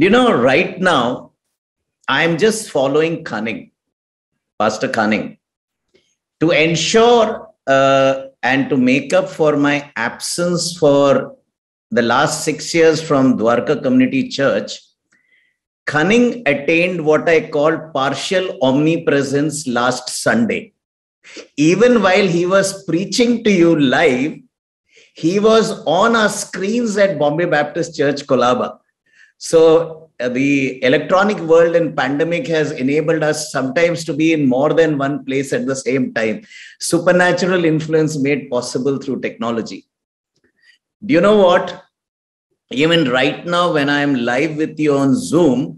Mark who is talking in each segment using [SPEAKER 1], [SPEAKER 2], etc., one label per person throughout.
[SPEAKER 1] You know, right now, I'm just following Cunning, Pastor Cunning, to ensure uh, and to make up for my absence for the last six years from Dwarka Community Church. Cunning attained what I call partial omnipresence last Sunday. Even while he was preaching to you live, he was on our screens at Bombay Baptist Church, Colaba. So uh, the electronic world and pandemic has enabled us sometimes to be in more than one place at the same time. Supernatural influence made possible through technology. Do you know what? Even right now, when I'm live with you on Zoom,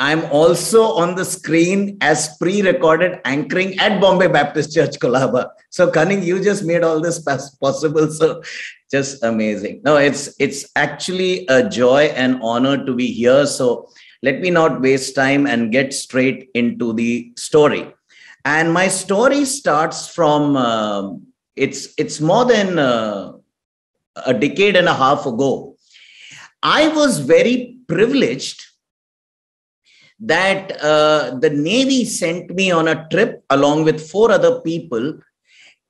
[SPEAKER 1] I'm also on the screen as pre-recorded anchoring at Bombay Baptist Church, Colaba. So, Cunning, you just made all this possible. So, just amazing. No, it's it's actually a joy and honor to be here. So, let me not waste time and get straight into the story. And my story starts from uh, it's it's more than uh, a decade and a half ago. I was very privileged that uh, the Navy sent me on a trip along with four other people.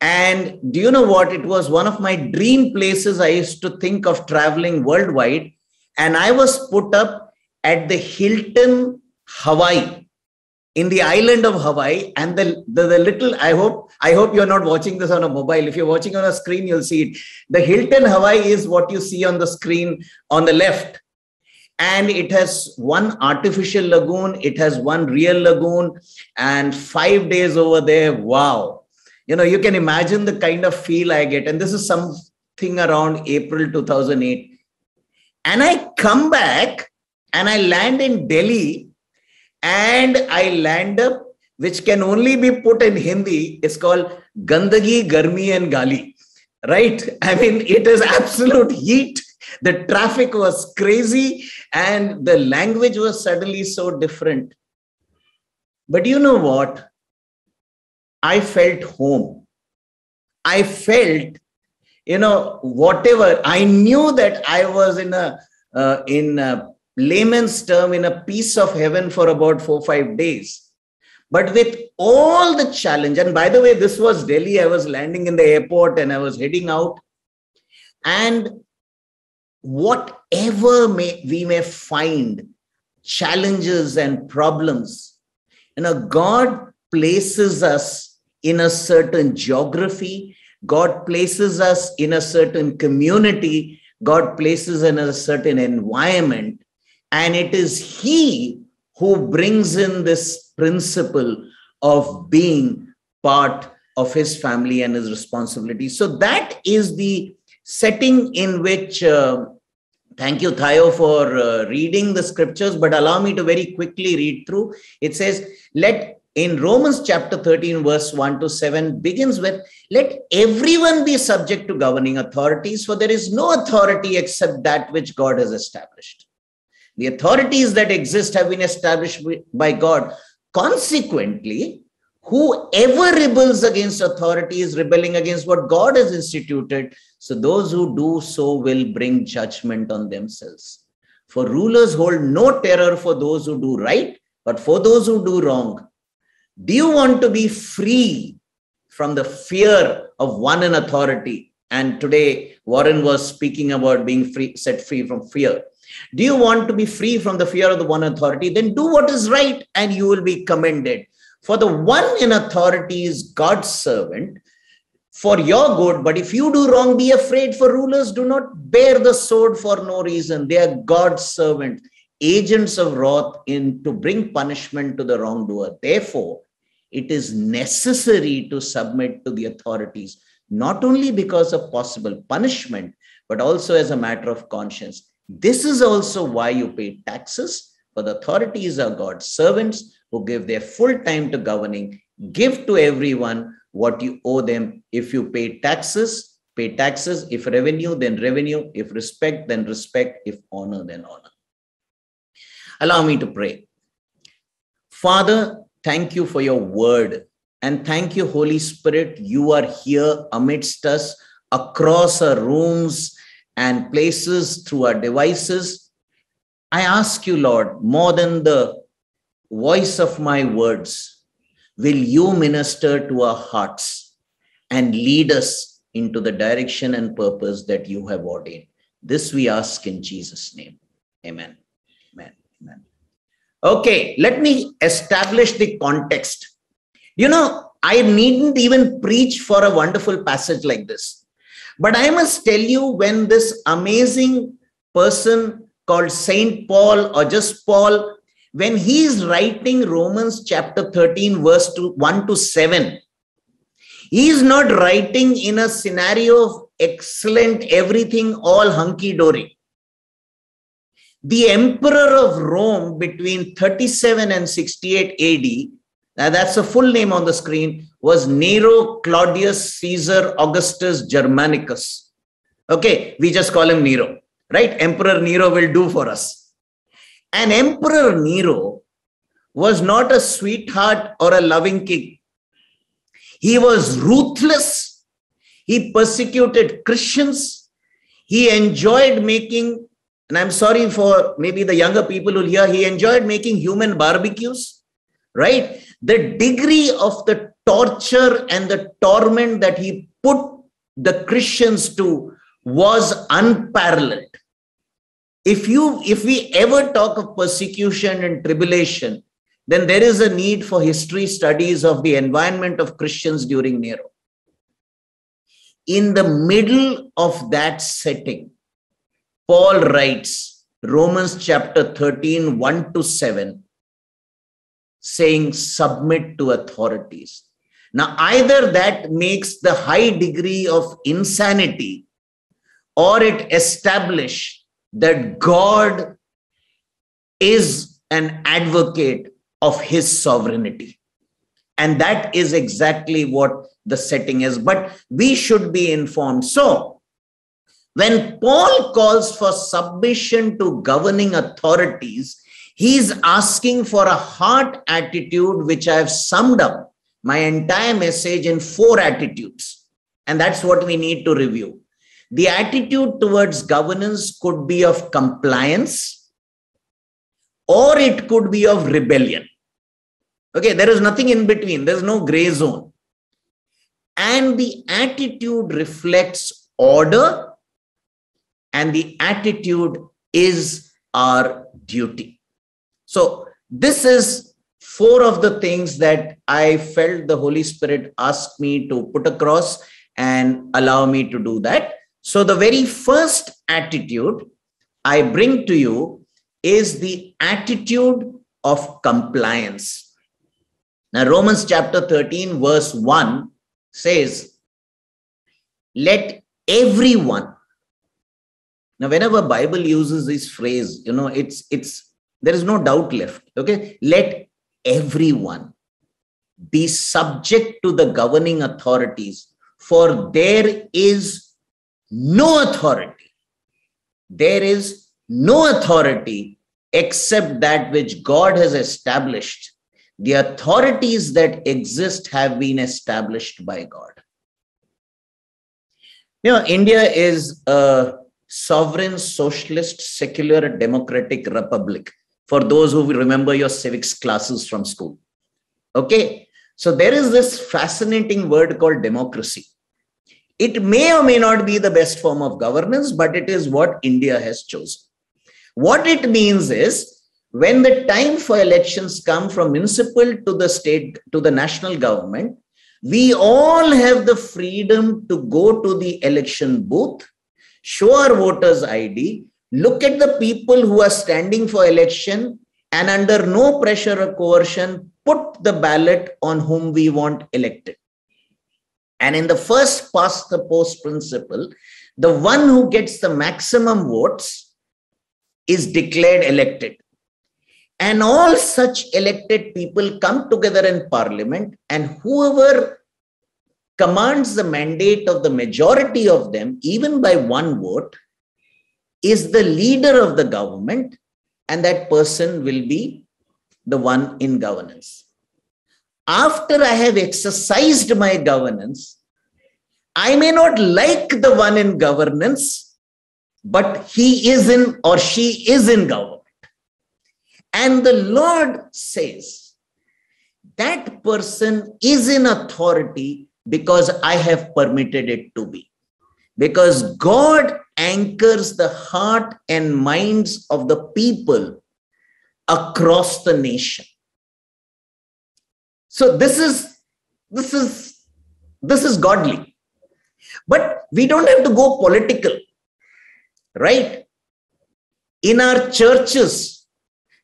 [SPEAKER 1] And do you know what? It was one of my dream places. I used to think of traveling worldwide. And I was put up at the Hilton, Hawaii, in the island of Hawaii. And the, the, the little, I hope, I hope you're not watching this on a mobile. If you're watching on a screen, you'll see it. The Hilton, Hawaii is what you see on the screen on the left and it has one artificial lagoon it has one real lagoon and five days over there wow. You know you can imagine the kind of feel i get. And this is something around april 2008 and i come back and i land in delhi and i land up which can only be put in hindi. It's called gandagi garmi and gali right? I mean it is absolute heat the traffic was crazy and the language was suddenly so different. But you know what? I felt home. I felt, you know, whatever. I knew that I was in a, uh, in a layman's term, in a piece of heaven for about four, five days. But with all the challenge, and by the way, this was Delhi, I was landing in the airport and I was heading out. And whatever may, we may find challenges and problems you know god places us in a certain geography god places us in a certain community god places in a certain environment and it is he who brings in this principle of being part of his family and his responsibility. So that is the setting in which uh, thank you thayo for uh, reading the scriptures but allow me to very quickly read through. It says let in romans chapter 13 verse 1 to 7 begins with let everyone be subject to governing authorities for there is no authority except that which god has established. The authorities that exist have been established by god. Consequently Whoever rebels against authority is rebelling against what God has instituted. So those who do so will bring judgment on themselves. For rulers hold no terror for those who do right, but for those who do wrong. Do you want to be free from the fear of one in authority? And today, Warren was speaking about being free, set free from fear. Do you want to be free from the fear of the one authority? Then do what is right and you will be commended. For the one in authority is God's servant for your good. But if you do wrong, be afraid, for rulers do not bear the sword for no reason. They are God's servant, agents of wrath in to bring punishment to the wrongdoer. Therefore, it is necessary to submit to the authorities, not only because of possible punishment, but also as a matter of conscience. This is also why you pay taxes, for the authorities are God's servants who give their full time to governing, give to everyone what you owe them. If you pay taxes, pay taxes. If revenue, then revenue. If respect, then respect. If honor, then honor. Allow me to pray. Father, thank you for your word. And thank you, Holy Spirit. You are here amidst us across our rooms and places through our devices I ask you, Lord, more than the voice of my words, will you minister to our hearts and lead us into the direction and purpose that you have ordained? This we ask in Jesus' name. Amen. Amen. Amen. Okay, let me establish the context. You know, I needn't even preach for a wonderful passage like this. But I must tell you, when this amazing person called Saint Paul or just Paul, when he is writing Romans chapter 13, verse 2, 1 to 7, he is not writing in a scenario of excellent, everything all hunky dory. The emperor of Rome between 37 and 68 AD, now that's a full name on the screen, was Nero Claudius Caesar Augustus Germanicus. Okay, we just call him Nero, right? Emperor Nero will do for us. And Emperor Nero was not a sweetheart or a loving king. He was ruthless. He persecuted Christians. He enjoyed making and I'm sorry for maybe the younger people who hear, he enjoyed making human barbecues, right? The degree of the torture and the torment that he put the Christians to was unparalleled. If you, if we ever talk of persecution and tribulation, then there is a need for history studies of the environment of Christians during Nero. In the middle of that setting, Paul writes, Romans chapter 13, 1 to 7, saying, submit to authorities. Now, either that makes the high degree of insanity or it establish that God is an advocate of his sovereignty. And that is exactly what the setting is. But we should be informed. So, when Paul calls for submission to governing authorities, he's asking for a heart attitude, which I have summed up my entire message in four attitudes. And that's what we need to review. The attitude towards governance could be of compliance or it could be of rebellion. Okay, there is nothing in between, there's no gray zone. And the attitude reflects order and the attitude is our duty. So, this is four of the things that I felt the Holy Spirit asked me to put across and allow me to do that. So, the very first attitude I bring to you is the attitude of compliance. Now, Romans chapter 13, verse 1 says, Let everyone now, whenever Bible uses this phrase, you know, it's it's there is no doubt left. Okay, let everyone be subject to the governing authorities, for there is no authority. There is no authority except that which God has established. The authorities that exist have been established by God. You know, India is a sovereign socialist secular democratic republic for those who remember your civics classes from school okay so there is this fascinating word called democracy it may or may not be the best form of governance but it is what india has chosen what it means is when the time for elections come from municipal to the state to the national government we all have the freedom to go to the election booth show our voters ID, look at the people who are standing for election, and under no pressure or coercion, put the ballot on whom we want elected. And in the first past the post principle, the one who gets the maximum votes is declared elected. And all such elected people come together in parliament, and whoever commands the mandate of the majority of them, even by one vote, is the leader of the government, and that person will be the one in governance. After I have exercised my governance, I may not like the one in governance, but he is in or she is in government. And the Lord says, that person is in authority because I have permitted it to be. Because God anchors the heart and minds of the people across the nation. So this is this is this is godly. But we don't have to go political, right? In our churches,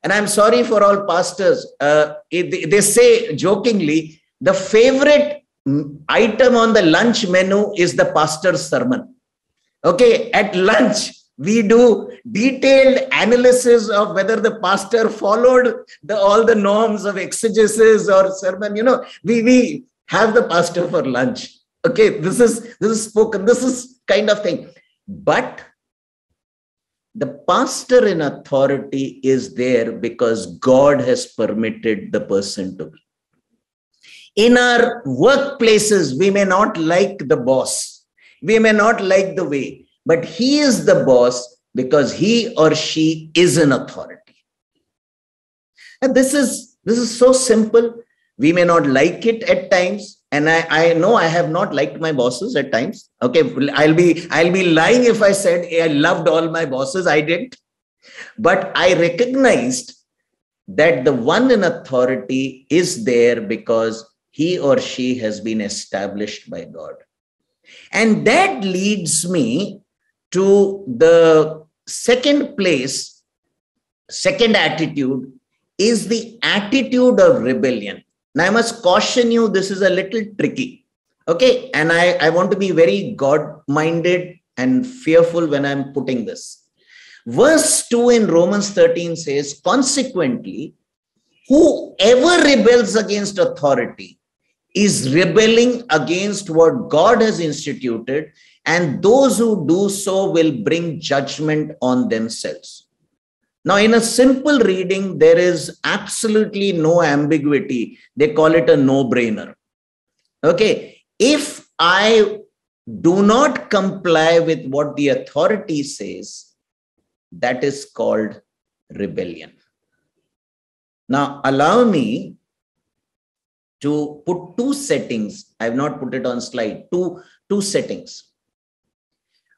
[SPEAKER 1] and I'm sorry for all pastors, uh, they say jokingly, the favorite item on the lunch menu is the pastor's sermon. Okay, at lunch, we do detailed analysis of whether the pastor followed the, all the norms of exegesis or sermon. You know, we, we have the pastor for lunch. Okay, this is this is spoken, this is kind of thing. But the pastor in authority is there because God has permitted the person to be. In our workplaces, we may not like the boss, we may not like the way, but he is the boss because he or she is an authority. And this is this is so simple. We may not like it at times, and I, I know I have not liked my bosses at times. Okay, I'll be I'll be lying if I said I loved all my bosses. I didn't, but I recognized that the one in authority is there because he or she has been established by God. And that leads me to the second place, second attitude is the attitude of rebellion. Now, I must caution you, this is a little tricky. Okay. And I, I want to be very God minded and fearful when I'm putting this. Verse 2 in Romans 13 says, Consequently, whoever rebels against authority is rebelling against what God has instituted, and those who do so will bring judgment on themselves. Now, in a simple reading, there is absolutely no ambiguity. They call it a no brainer. Okay, if I do not comply with what the authority says, that is called rebellion. Now, allow me to put two settings. I have not put it on slide, two, two settings.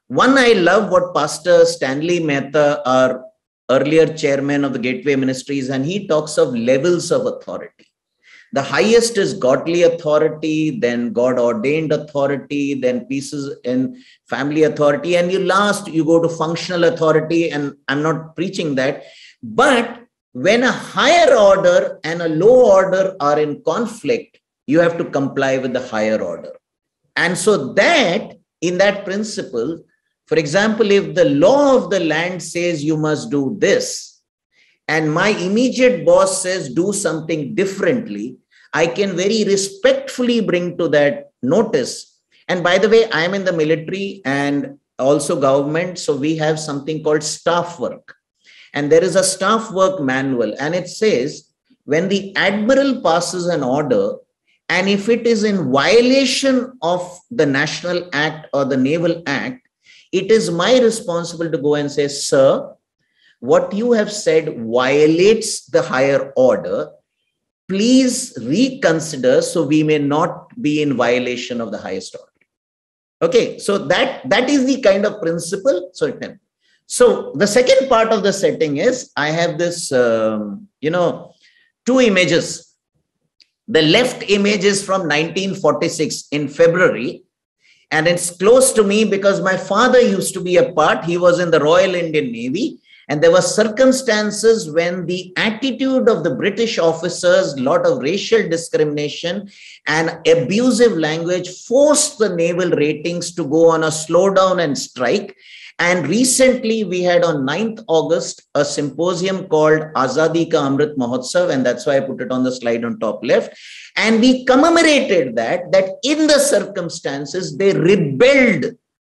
[SPEAKER 1] One, I love what Pastor Stanley Mehta, our earlier chairman of the Gateway Ministries, and he talks of levels of authority. The highest is godly authority, then God ordained authority, then pieces in family authority, and you last you go to functional authority. And I'm not preaching that, but when a higher order and a low order are in conflict, you have to comply with the higher order. And so that, in that principle, for example, if the law of the land says you must do this, and my immediate boss says do something differently, I can very respectfully bring to that notice. And by the way, I am in the military and also government, so we have something called staff work and there is a staff work manual, and it says when the admiral passes an order, and if it is in violation of the National Act or the Naval Act, it is my responsibility to go and say, Sir, what you have said violates the higher order. Please reconsider so we may not be in violation of the highest order. Okay, so that that is the kind of principle. So so the second part of the setting is I have this, um, you know, two images. The left image is from 1946 in February, and it's close to me because my father used to be a part. He was in the Royal Indian Navy, and there were circumstances when the attitude of the British officers, lot of racial discrimination and abusive language forced the naval ratings to go on a slowdown and strike and recently, we had on 9th August a symposium called Azadi Ka Amrit Mahotsav, and that's why I put it on the slide on top left. And we commemorated that, that in the circumstances, they rebelled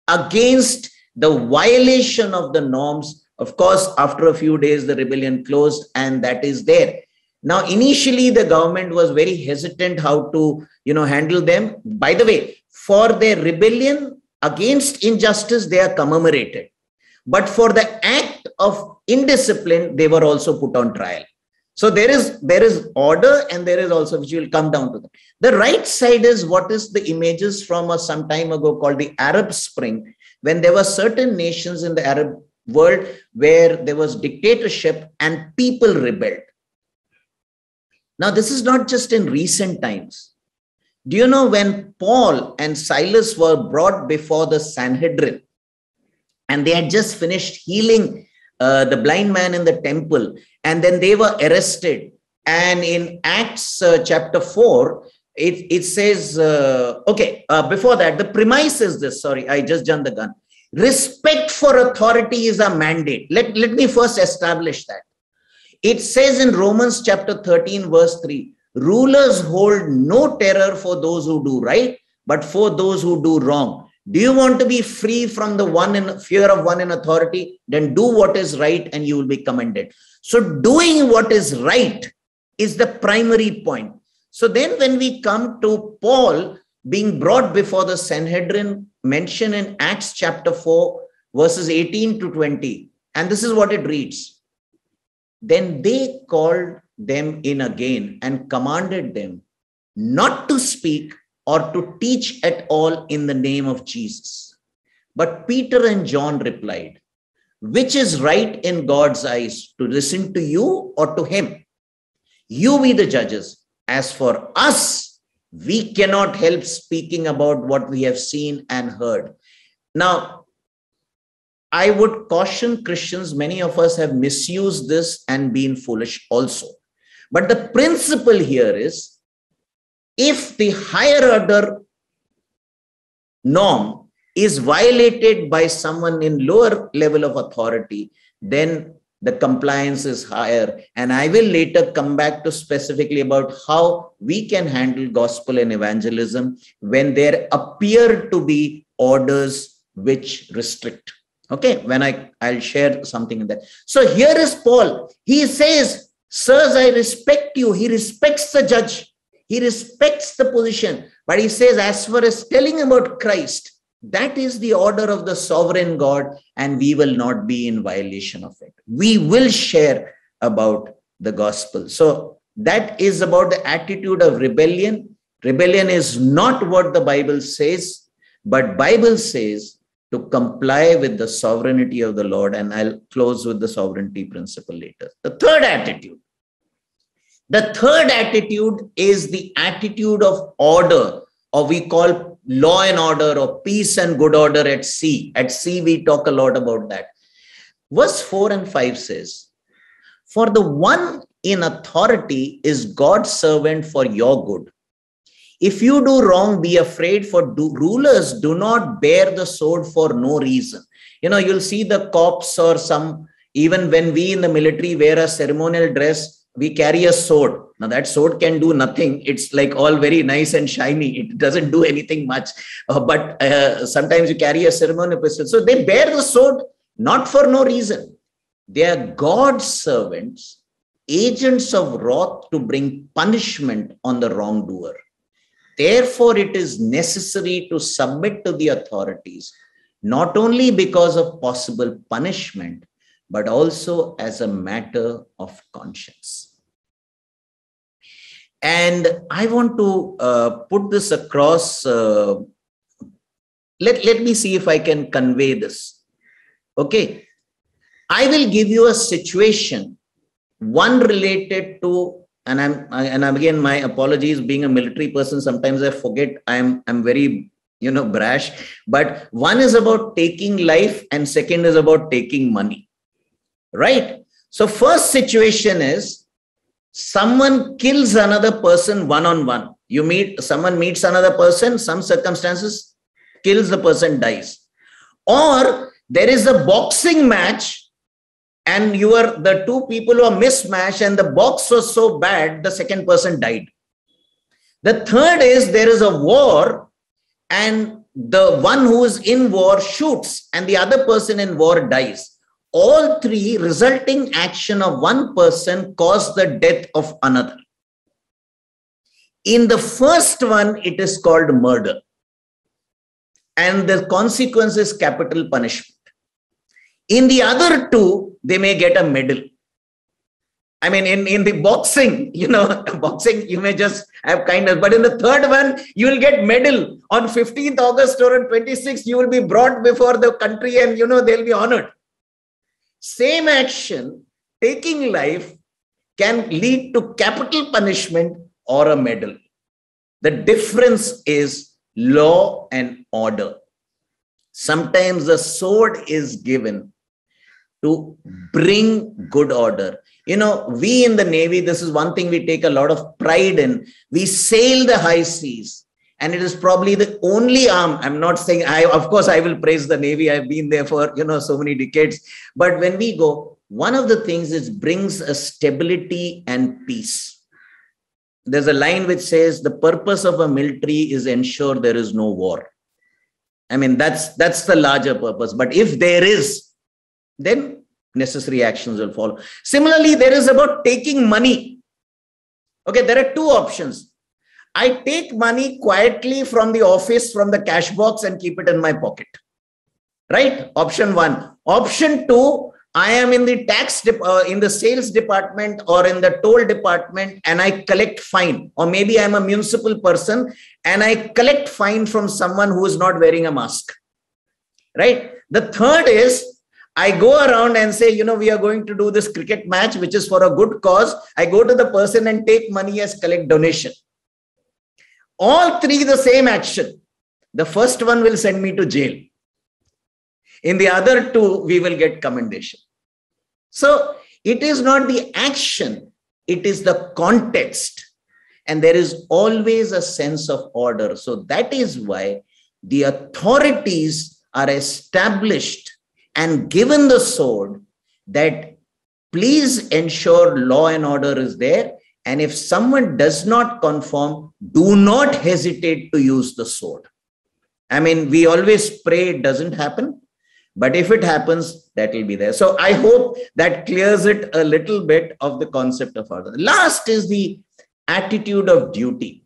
[SPEAKER 1] against the violation of the norms. Of course, after a few days, the rebellion closed, and that is there. Now, initially, the government was very hesitant how to, you know, handle them. By the way, for their rebellion, against injustice, they are commemorated. But for the act of indiscipline, they were also put on trial. So there is there is order and there is also which will come down to that. The right side is what is the images from a some time ago called the Arab Spring, when there were certain nations in the Arab world where there was dictatorship and people rebelled. Now, this is not just in recent times. Do you know when Paul and Silas were brought before the Sanhedrin and they had just finished healing uh, the blind man in the temple and then they were arrested? And in Acts uh, chapter 4, it, it says, uh, okay, uh, before that, the premise is this. Sorry, I just jumped the gun. Respect for authority is a mandate. Let, let me first establish that. It says in Romans chapter 13, verse 3 rulers hold no terror for those who do right, but for those who do wrong. Do you want to be free from the one in fear of one in authority? Then do what is right and you will be commended. So, doing what is right is the primary point. So, then when we come to Paul being brought before the Sanhedrin, mentioned in Acts chapter 4, verses 18 to 20, and this is what it reads then they called them in again and commanded them not to speak or to teach at all in the name of Jesus. But Peter and John replied, Which is right in God's eyes, to listen to you or to him? You be the judges. As for us, we cannot help speaking about what we have seen and heard. Now, I would caution Christians, many of us have misused this and been foolish also. But the principle here is if the higher order norm is violated by someone in lower level of authority, then the compliance is higher. And I will later come back to specifically about how we can handle gospel and evangelism when there appear to be orders which restrict. Okay when i i'll share something in that. So here is paul. He says sirs i respect you. He respects the judge. He respects the position. But he says as far as telling about christ that is the order of the sovereign god and we will not be in violation of it. We will share about the gospel. So that is about the attitude of rebellion. Rebellion is not what the bible says but bible says to comply with the sovereignty of the Lord. And I'll close with the sovereignty principle later. The third attitude. The third attitude is the attitude of order, or we call law and order, or peace and good order at sea. At sea, we talk a lot about that. Verse 4 and 5 says, For the one in authority is God's servant for your good if you do wrong, be afraid, for do, rulers do not bear the sword for no reason. You know, you'll see the cops or some, even when we in the military wear a ceremonial dress, we carry a sword. Now, that sword can do nothing. It's like all very nice and shiny. It doesn't do anything much. Uh, but uh, sometimes you carry a ceremonial pistol. So they bear the sword not for no reason. They are God's servants, agents of wrath to bring punishment on the wrongdoer. Therefore, it is necessary to submit to the authorities, not only because of possible punishment, but also as a matter of conscience. And I want to uh, put this across. Uh, let, let me see if I can convey this. Okay. I will give you a situation, one related to and i'm and I'm, again my apologies. Being a military person sometimes i forget. I'm i'm very you know brash. But one is about taking life and second is about taking money. Right? So first situation is someone kills another person one on one you meet someone meets another person some circumstances kills the person dies. Or there is a boxing match and you were the two people were mismatched and the box was so bad the second person died. The third is there is a war and the one who is in war shoots and the other person in war dies. All three resulting action of one person cause the death of another. In the first one it is called murder. And the consequence is capital punishment in the other two, they may get a medal. I mean, in, in the boxing, you know, boxing, you may just have kindness. But in the third one, you will get medal. On 15th August or on 26th, you will be brought before the country and, you know, they'll be honored. Same action, taking life, can lead to capital punishment or a medal. The difference is law and order. Sometimes the sword is given to mm-hmm. bring mm-hmm. good order you know, we in the Navy, this is one thing we take a lot of pride in. We sail the high seas, and it is probably the only arm. I'm not saying I, of course, I will praise the Navy. I've been there for, you know, so many decades. But when we go, one of the things is brings a stability and peace. There's a line which says the purpose of a military is ensure there is no war. I mean, that's that's the larger purpose. But if there is, then necessary actions will follow. Similarly, there is about taking money. Okay, there are two options. I take money quietly from the office, from the cash box, and keep it in my pocket. Right? Option one. Option two, I am in the tax, uh, in the sales department or in the toll department and I collect fine. Or maybe I'm a municipal person and I collect fine from someone who is not wearing a mask. Right? The third is I go around and say, you know, we are going to do this cricket match, which is for a good cause. I go to the person and take money as collect donation. All three the same action. The first one will send me to jail. In the other two, we will get commendation. So it is not the action, it is the context. And there is always a sense of order. So that is why the authorities are established and given the sword that please ensure law and order is there. And if someone does not conform, do not hesitate to use the sword. I mean, we always pray it doesn't happen, but if it happens, that will be there. So I hope that clears it a little bit of the concept of order. Last is the attitude of duty.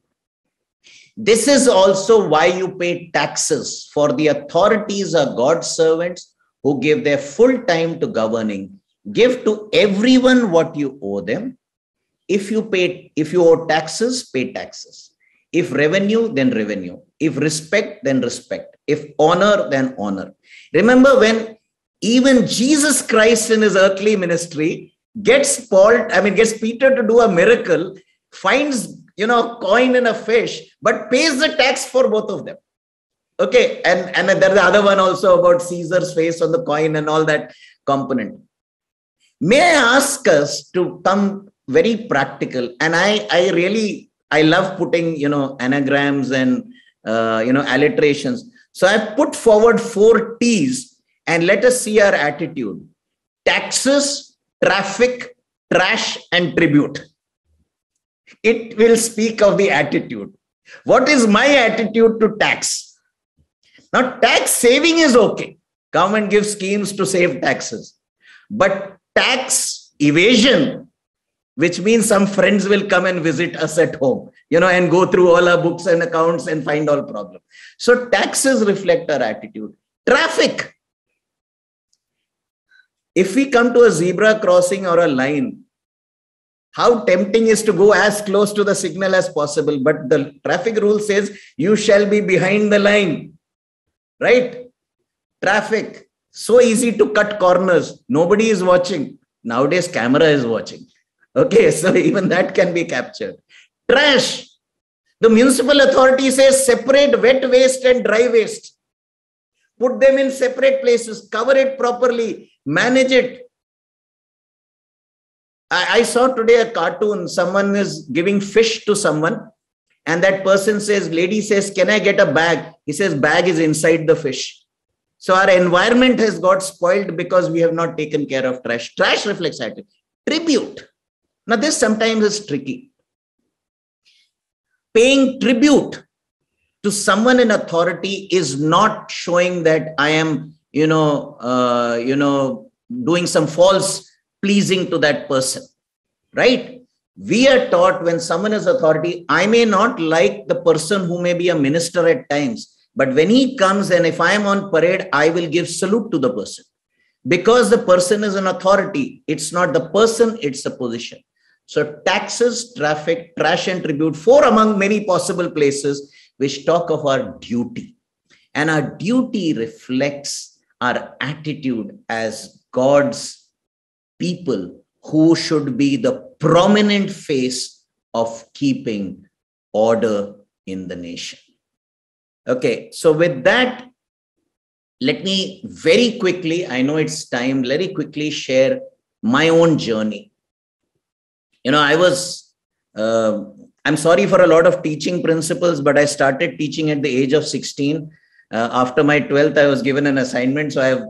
[SPEAKER 1] This is also why you pay taxes, for the authorities are God's servants who give their full time to governing, give to everyone what you owe them. If you pay, if you owe taxes, pay taxes. If revenue, then revenue. If respect, then respect. If honor, then honor. Remember when even Jesus Christ in his earthly ministry gets Paul, I mean, gets Peter to do a miracle, finds, you know, a coin and a fish, but pays the tax for both of them okay and and there's the other one also about caesar's face on the coin and all that component. May i ask us to come very practical and i i really i love putting you know anagrams and uh, you know alliterations. So i put forward four t's and let us see our attitude. Taxes traffic trash and tribute. It will speak of the attitude. What is my attitude to tax now, tax saving is okay. Government gives schemes to save taxes. But tax evasion, which means some friends will come and visit us at home, you know, and go through all our books and accounts and find all problems. So taxes reflect our attitude. Traffic. If we come to a zebra crossing or a line, how tempting is to go as close to the signal as possible. But the traffic rule says you shall be behind the line right? Traffic, so easy to cut corners. Nobody is watching. Nowadays, camera is watching. Okay, so even that can be captured. Trash. The municipal authority says separate wet waste and dry waste. Put them in separate places, cover it properly, manage it. I, I saw today a cartoon. Someone is giving fish to someone and that person says lady says can i get a bag? He says bag is inside the fish. So our environment has got spoiled because we have not taken care of trash. Trash reflects attitude tribute. Now this sometimes is tricky. Paying tribute to someone in authority is not showing that i am you know uh, you know doing some false pleasing to that person right we are taught when someone is authority, I may not like the person who may be a minister at times, but when he comes and if I am on parade, I will give salute to the person. because the person is an authority. It's not the person, it's the position. So taxes, traffic, trash and tribute, four among many possible places which talk of our duty. And our duty reflects our attitude as God's people who should be the prominent face of keeping order in the nation. Okay, so with that, let me very quickly, I know it's time, very quickly share my own journey. You know, I was, uh, I'm sorry for a lot of teaching principles, but I started teaching at the age of 16. Uh, after my 12th, I was given an assignment. So I have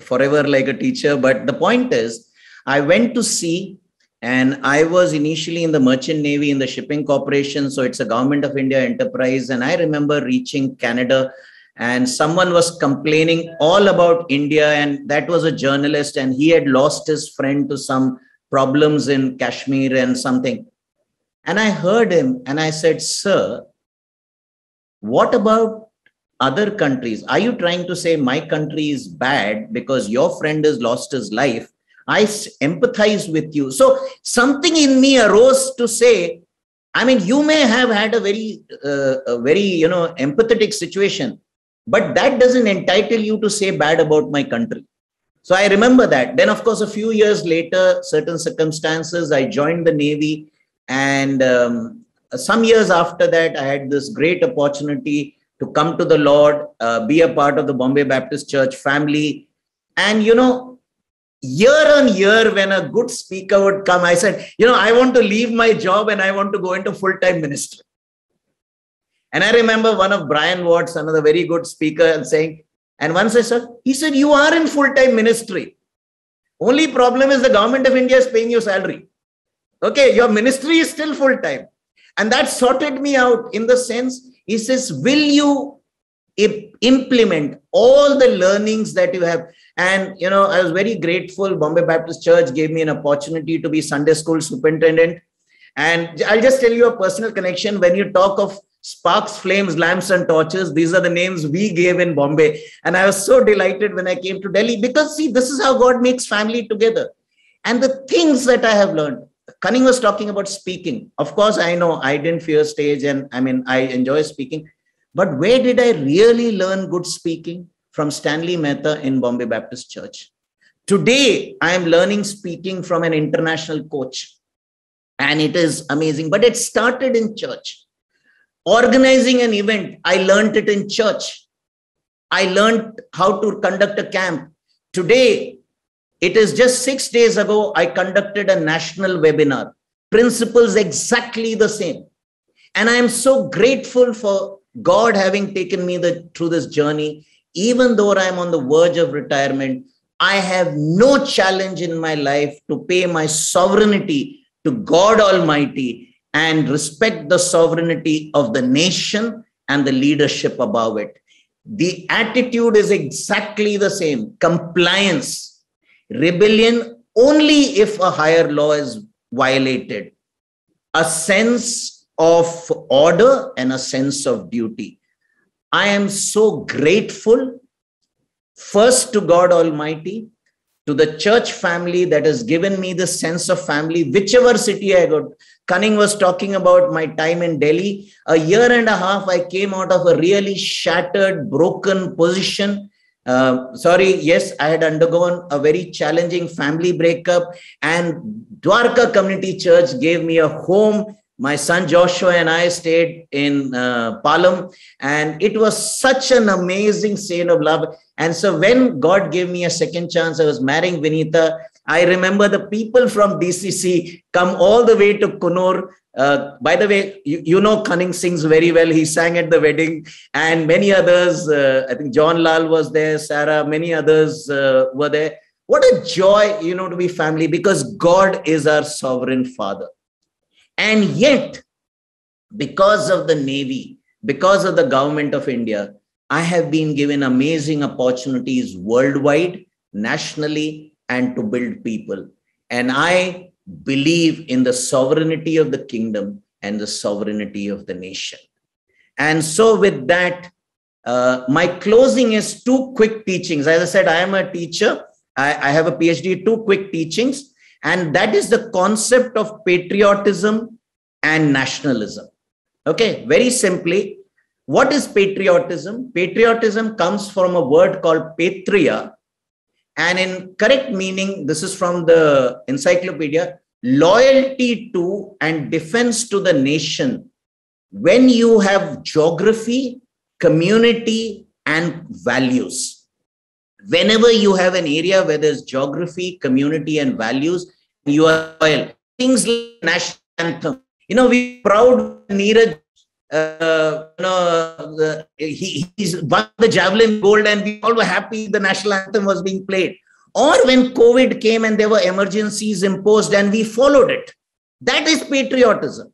[SPEAKER 1] forever like a teacher. But the point is, I went to sea and I was initially in the Merchant Navy in the Shipping Corporation. So it's a Government of India enterprise. And I remember reaching Canada and someone was complaining all about India. And that was a journalist and he had lost his friend to some problems in Kashmir and something. And I heard him and I said, Sir, what about other countries? Are you trying to say my country is bad because your friend has lost his life? I empathize with you. So something in me arose to say, I mean, you may have had a very, uh, a very, you know, empathetic situation, but that doesn't entitle you to say bad about my country. So I remember that. Then, of course, a few years later, certain circumstances, I joined the Navy. And um, some years after that, I had this great opportunity to come to the Lord, uh, be a part of the Bombay Baptist Church family. And, you know, year on year when a good speaker would come i said you know i want to leave my job and i want to go into full-time ministry. And i remember one of brian watts another very good speaker and saying and once i said he said you are in full-time ministry. Only problem is the government of india is paying you salary. Okay your ministry is still full-time. And that sorted me out in the sense he says will you implement all the learnings that you have and, you know, I was very grateful. Bombay Baptist Church gave me an opportunity to be Sunday school superintendent. And I'll just tell you a personal connection. When you talk of sparks, flames, lamps, and torches, these are the names we gave in Bombay. And I was so delighted when I came to Delhi because, see, this is how God makes family together. And the things that I have learned. Cunning was talking about speaking. Of course, I know I didn't fear stage and I mean, I enjoy speaking. But where did I really learn good speaking? from Stanley Mehta in Bombay Baptist Church. Today, I am learning speaking from an international coach, and it is amazing. But it started in church. Organizing an event, I learned it in church. I learned how to conduct a camp. Today, it is just six days ago, I conducted a national webinar. Principles exactly the same. And I am so grateful for God having taken me the, through this journey even though I'm on the verge of retirement, I have no challenge in my life to pay my sovereignty to God Almighty and respect the sovereignty of the nation and the leadership above it. The attitude is exactly the same. Compliance, rebellion only if a higher law is violated, a sense of order and a sense of duty. I am so grateful, first to God Almighty, to the church family that has given me the sense of family, whichever city I go. Cunning was talking about my time in Delhi. A year and a half, I came out of a really shattered, broken position. Uh, sorry, yes, I had undergone a very challenging family breakup, and Dwarka Community Church gave me a home my son Joshua and I stayed in uh, Palam, and it was such an amazing scene of love. And so, when God gave me a second chance, I was marrying Vinita. I remember the people from DCC come all the way to Coonoor. Uh, by the way, you, you, know Cunning sings very well. He sang at the wedding, and many others. Uh, I think John Lal was there, Sarah, many others uh, were there. What a joy, you know, to be family because God is our sovereign Father. And yet, because of the Navy, because of the government of India, I have been given amazing opportunities worldwide, nationally, and to build people. And I believe in the sovereignty of the kingdom and the sovereignty of the nation. And so, with that, uh, my closing is two quick teachings. As I said, I am a teacher. I, I have a PhD, two quick teachings, and that is the concept of patriotism and nationalism. Okay, very simply, what is patriotism? Patriotism comes from a word called patria, and in correct meaning, this is from the encyclopedia loyalty to and defense to the nation. When you have geography, community, and values. Whenever you have an area where there's geography, community, and values, you are loyal. Things like national anthem. You know, we proud Neeraj uh, you know, the, he, he's won the javelin gold and we all were happy the national anthem was being played. Or when COVID came and there were emergencies imposed and we followed it. That is patriotism.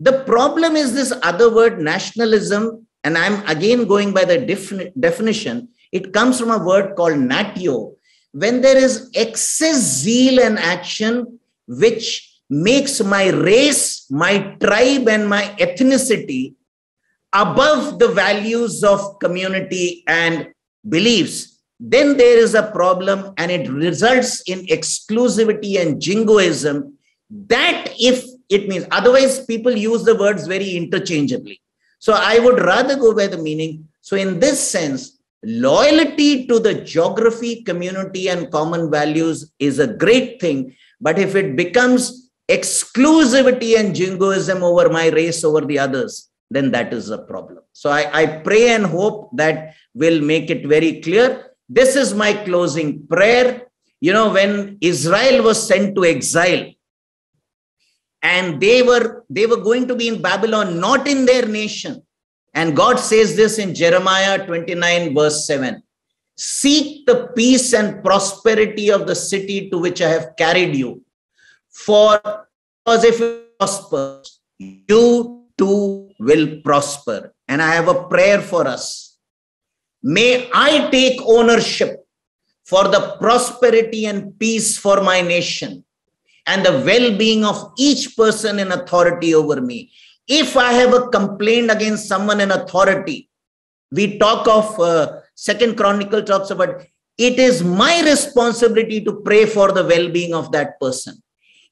[SPEAKER 1] The problem is this other word, nationalism, and I'm again going by the defini- definition. It comes from a word called natio. When there is excess zeal and action, which makes my race, my tribe, and my ethnicity above the values of community and beliefs, then there is a problem and it results in exclusivity and jingoism. That, if it means, otherwise, people use the words very interchangeably. So I would rather go by the meaning. So, in this sense, loyalty to the geography, community, and common values is a great thing. But if it becomes exclusivity and jingoism over my race over the others, then that is a problem. So I, I pray and hope that will make it very clear. This is my closing prayer. You know, when Israel was sent to exile, and they were they were going to be in Babylon, not in their nation. And God says this in Jeremiah 29, verse 7 Seek the peace and prosperity of the city to which I have carried you for because if you prosper, you too will prosper. And I have a prayer for us. May I take ownership for the prosperity and peace for my nation and the well being of each person in authority over me. If I have a complaint against someone in authority, we talk of uh, Second Chronicle talks about it is my responsibility to pray for the well being of that person.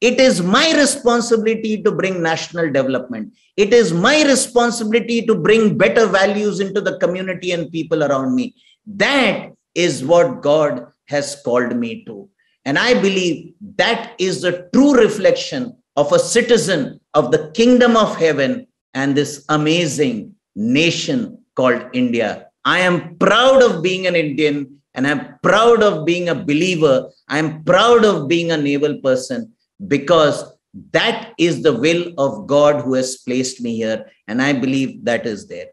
[SPEAKER 1] It is my responsibility to bring national development. It is my responsibility to bring better values into the community and people around me. That is what God has called me to. And I believe that is the true reflection of a citizen of the kingdom of heaven and this amazing nation called India. I am proud of being an Indian and I'm proud of being a believer. I'm proud of being a naval person because that is the will of God who has placed me here. And I believe that is there.